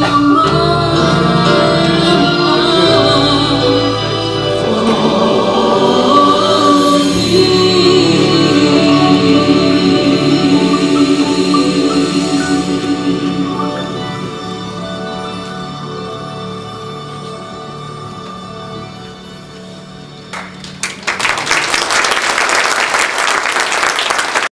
Mama.